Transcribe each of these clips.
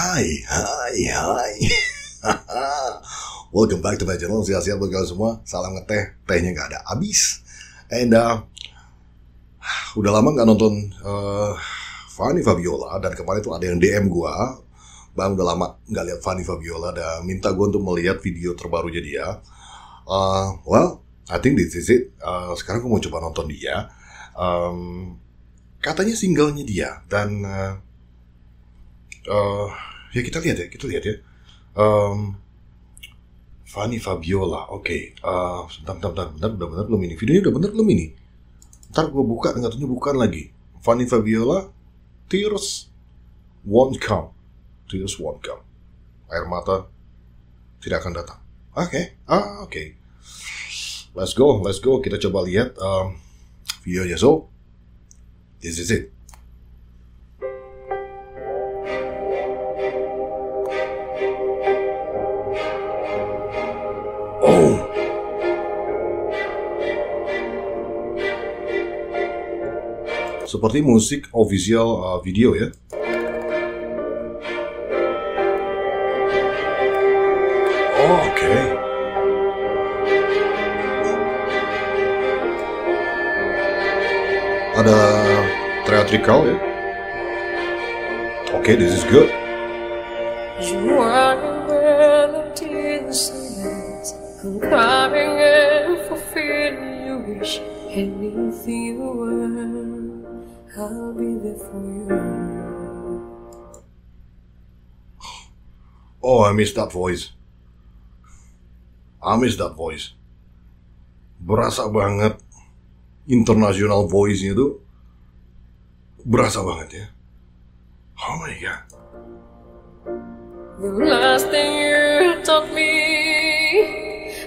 Hai, hai, hai. Welcome back to my channel. Siap-siap buat kalian semua. Salam ngeteh. Tehnya nggak ada habis. And uh, udah lama nggak nonton uh, Fanny Fabiola dan kemarin tuh ada yang DM gua. Bang udah lama nggak lihat Fanny Fabiola dan minta gua untuk melihat video terbarunya dia. Uh, well, I think this is it. Uh, sekarang gua mau coba nonton dia. Um, katanya singlenya dia dan uh, uh, ya kita lihat ya, kita lihat ya. Um, Fanny Fabiola, oke. Okay. Uh, bentar, bentar, bentar, bentar, benar belum ini? Videonya udah benar belum ini? Ntar gue buka, ternyata bukan lagi. Fanny Fabiola, tears won't come. Tears won't come. Air mata tidak akan datang. Oke, okay. ah oke. Okay. Let's go, let's go. Kita coba lihat um, videonya. So, this is it. Seperti musik official uh, video ya. Oh, Oke. Okay. Ada theatrical ya. Oke, okay, this is good. You are. Anything you I'll be there for you. Oh, I miss that voice. I miss that voice. Berasa banget international voice-nya tuh berasa banget ya. Oh my god. The last thing you taught me,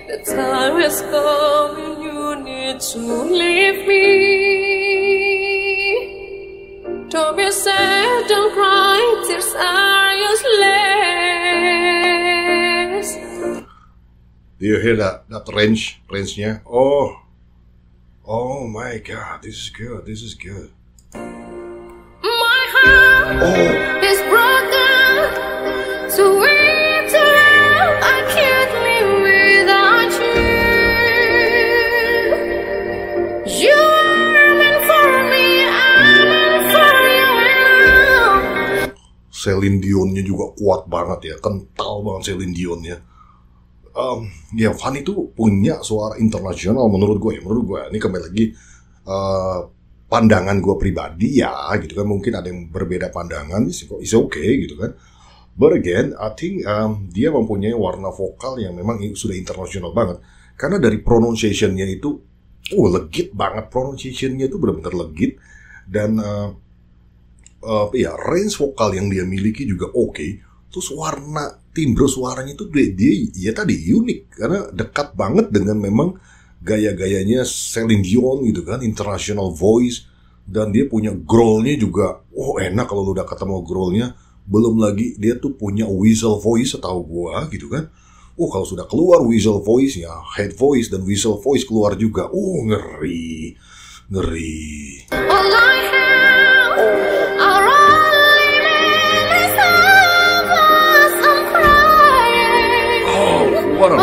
the time has come and you need to leave me. Don't be sad, don't cry, tears are useless. Do you hear that that range range. Yeah. Oh. Oh my god, this is good. This is good. My heart Oh. Celine Dionnya juga kuat banget ya, kental banget Celine Dionnya. Um, ya Fanny itu punya suara internasional menurut gue ya, menurut gue ini kembali lagi uh, pandangan gue pribadi ya, gitu kan mungkin ada yang berbeda pandangan, is is okay gitu kan. But again, I think um, dia mempunyai warna vokal yang memang sudah internasional banget. Karena dari pronunciation-nya itu, oh legit banget pronunciation-nya itu benar-benar legit dan uh, uh, ya range vokal yang dia miliki juga oke. Terus warna timbre suaranya itu dia, dia ya tadi unik karena dekat banget dengan memang gaya-gayanya Celine Dion gitu kan, international voice dan dia punya growlnya juga. Oh enak kalau lu udah ketemu growlnya. Belum lagi dia tuh punya whistle voice setahu gua gitu kan. Oh kalau sudah keluar whistle voice ya head voice dan whistle voice keluar juga. Oh ngeri, ngeri. All what a.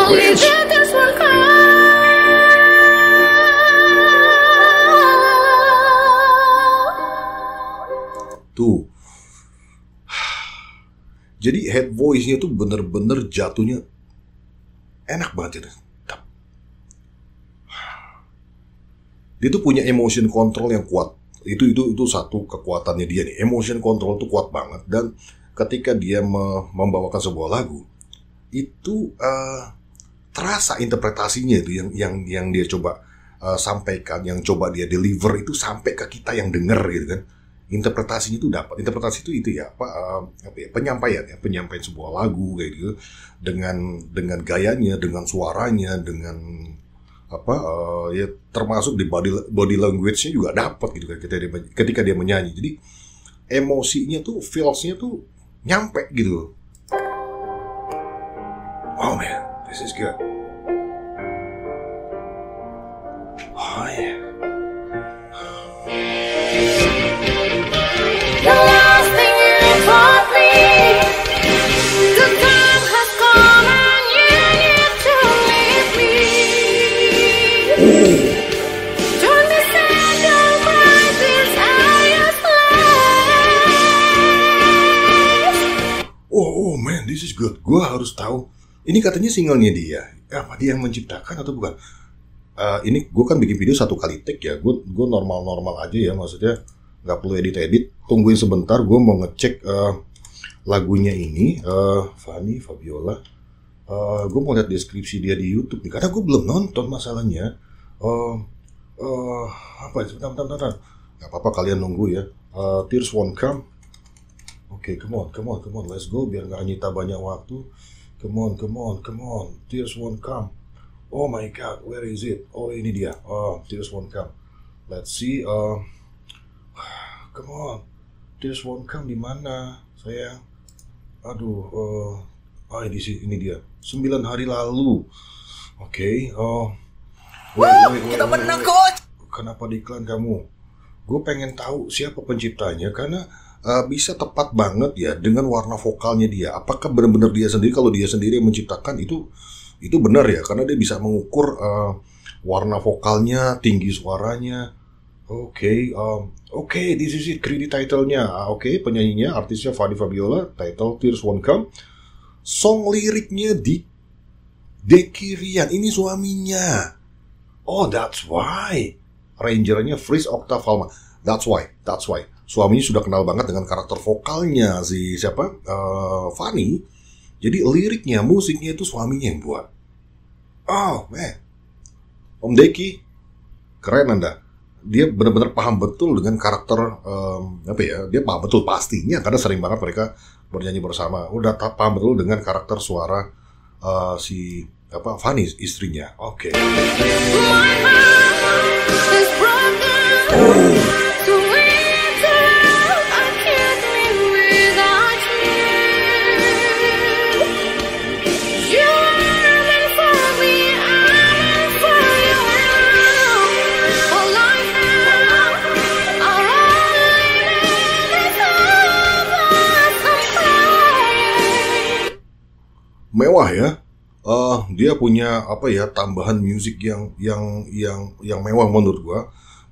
Tuh. Jadi head voice-nya tuh bener-bener jatuhnya enak banget ya. Dia tuh punya emotion control yang kuat. Itu itu itu satu kekuatannya dia nih. Emotion control tuh kuat banget dan ketika dia me- membawakan sebuah lagu itu eh, terasa interpretasinya itu yang yang yang dia coba eh, sampaikan, yang coba dia deliver itu sampai ke kita yang denger gitu kan. Interpretasinya itu dapat. Interpretasi itu itu ya apa, eh, apa ya penyampaian ya penyampaian sebuah lagu kayak gitu dengan dengan gayanya dengan suaranya dengan apa eh, ya termasuk di body body language-nya juga dapat gitu kan ketika dia ketika dia menyanyi. Jadi emosinya tuh feels-nya tuh nyampe gitu Oh man, this is good. Oh yeah. The last thing you me, the time has come and you need to leave me. Don't be sad, don't. Oh, oh man, this is good. Gua harus tahu Ini katanya singlenya dia. Apa dia yang menciptakan atau bukan? Eh, ini gue kan bikin video satu kali take ya. Gue gue normal normal aja ya. Maksudnya nggak perlu edit edit. Tungguin sebentar. Gue mau ngecek eh, lagunya ini. eh Fanny Fabiola. Eh gue mau lihat deskripsi dia di YouTube nih. Karena gue belum nonton masalahnya. Eh eh, apa? Bentar, bentar, bentar. Gak apa-apa kalian nunggu ya. Eh, Tears Won't Come. Oke, come on, come on, come on, let's go biar nggak nyita banyak waktu. Come on, come on, come on, tears won't come. Oh my God, where is it? Oh ini dia. Oh, tears won't come. Let's see. Uh, come on, tears won't come di mana? Saya, aduh, uh, ah ini sih, ini dia. Sembilan hari lalu. Oke. oh. Wait, wait, wait, Kita wait, menang, wait. coach. Kenapa di iklan kamu? Gue pengen tahu siapa penciptanya karena uh, bisa tepat banget ya dengan warna vokalnya dia. Apakah benar-benar dia sendiri? Kalau dia sendiri yang menciptakan itu itu benar ya karena dia bisa mengukur uh, warna vokalnya, tinggi suaranya. Oke, um, oke, this is it. Credit title-nya. Ah, Oke, penyanyinya, artisnya Fadi Fabiola. Title Tears Won't Come. Song liriknya di Deki Rian. Ini suaminya. Oh, that's why. Rangernya Fris Octave Halma. That's why. That's why. Suaminya sudah kenal banget dengan karakter vokalnya si siapa? Eh, Fanny. Jadi liriknya, musiknya itu suaminya yang buat. Oh, man. Om Deki, keren Anda. Dia benar-benar paham betul dengan karakter em, apa ya? Dia paham betul pastinya karena sering banget mereka bernyanyi bersama. Udah paham betul dengan karakter suara eh, si apa Fanny istrinya. Oke. My Eh dia punya apa ya tambahan musik yang yang yang yang mewah menurut gua.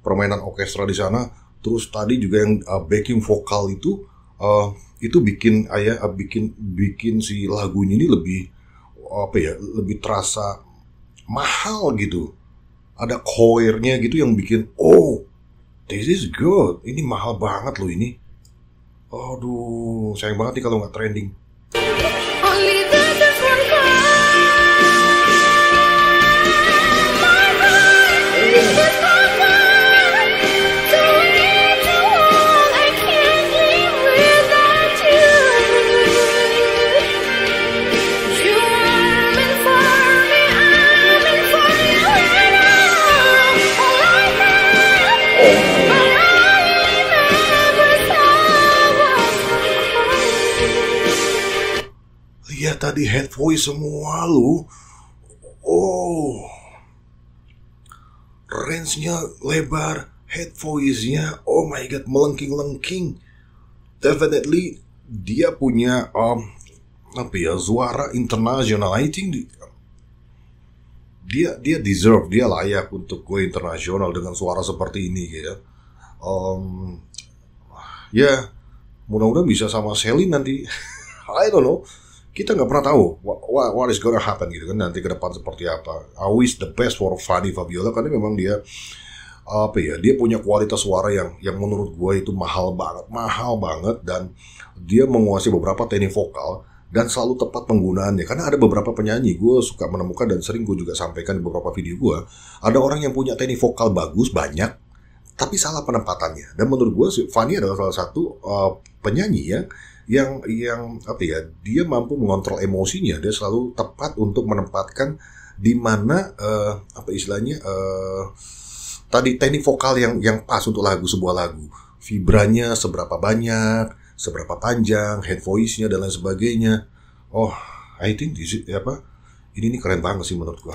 Permainan orkestra di sana. Terus tadi juga yang uh, backing vokal itu eh itu bikin ayah uh, bikin bikin si lagunya ini lebih apa ya lebih terasa mahal gitu. Ada choirnya gitu yang bikin oh this is good. Ini mahal banget loh ini. Aduh, sayang banget nih kalau nggak trending. Tadi head voice semua lu. Oh. Range-nya lebar, head voice-nya oh my god melengking-lengking. Definitely dia punya um, apa ya suara internasional. I think di- dia dia deserve, dia layak untuk go internasional dengan suara seperti ini gitu. Um, ya mudah-mudahan bisa sama Selin nanti. I don't know. Kita nggak pernah tahu what, what, is gonna happen gitu kan nanti ke depan seperti apa. Wish the best for Fanny Fabiola? Karena memang dia apa ya dia punya kualitas suara yang yang menurut gue itu mahal banget mahal banget dan dia menguasai beberapa teknik vokal dan selalu tepat penggunaannya. Karena ada beberapa penyanyi gue suka menemukan dan sering gue juga sampaikan di beberapa video gue ada orang yang punya teknik vokal bagus banyak tapi salah penempatannya. Dan menurut gue Fanny adalah salah satu uh, penyanyi ya yang yang apa ya dia mampu mengontrol emosinya. Dia selalu tepat untuk menempatkan di mana eh, apa istilahnya eh, tadi teknik vokal yang yang pas untuk lagu sebuah lagu. Vibranya seberapa banyak seberapa panjang head voice-nya dan lain sebagainya. Oh I think this is- apa ini nih keren banget sih menurut gua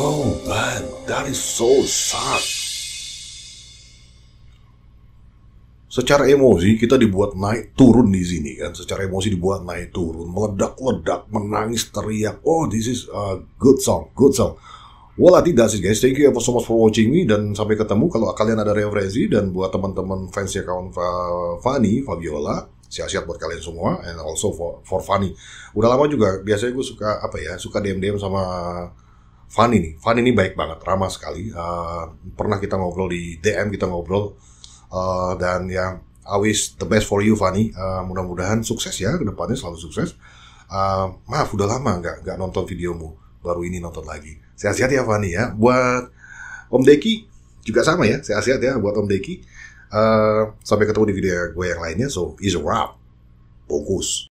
Oh man, that is so sad. Secara emosi kita dibuat naik turun di sini kan. Secara emosi dibuat naik turun, meledak-ledak, menangis, teriak. Oh, this is a good song, good song. Think that's it guys. Thank you so much for watching me dan sampai ketemu kalau kalian ada referensi dan buat teman-teman fansnya kawan Fanny, Fabiola, sehat-sehat buat kalian semua and also for for Fanny. Udah lama juga biasanya gue suka apa ya, suka DM-DM sama Fanny nih. Fanny ini baik banget, ramah sekali. Uh, pernah kita ngobrol di DM, kita ngobrol uh, dan ya I wish the best for you Fanny. Uh, mudah-mudahan sukses ya ke depannya selalu sukses. Uh, maaf udah lama nggak nggak nonton videomu, baru ini nonton lagi. Sehat-sehat ya Fanny ya. Buat Om Deki juga sama ya. Sehat-sehat ya buat Om Deki. Uh, sampai ketemu di video gue yang lainnya. So, is a wrap. Bungkus.